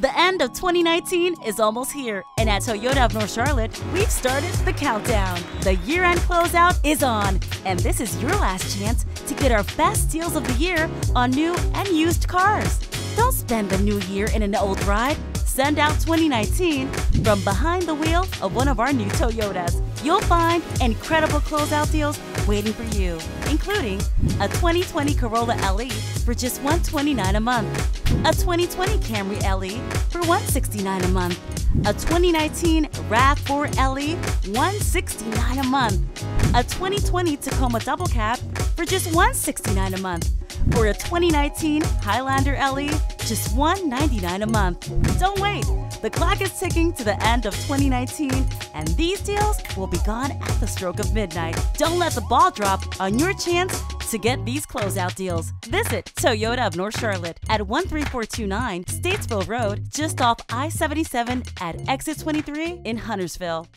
The end of 2019 is almost here, and at Toyota of North Charlotte, we've started the countdown. The year end closeout is on, and this is your last chance to get our best deals of the year on new and used cars. Don't spend the new year in an old ride. Send out 2019 from behind the wheel of one of our new Toyotas. You'll find incredible closeout deals waiting for you, including a 2020 Corolla LE for just 129 a month, a 2020 Camry LE for 169 a month, a 2019 RAV4 LE 169 a month, a 2020 Tacoma Double Cab for just 169 a month, or a 2019 Highlander LE just 199 a month. Don't wait! The clock is ticking to the end of 2019, and these deals will be gone at the stroke of midnight. Don't let the ball drop on your chance to get these closeout deals. Visit Toyota of North Charlotte at 13429 Statesville Road, just off I 77 at exit 23 in Huntersville.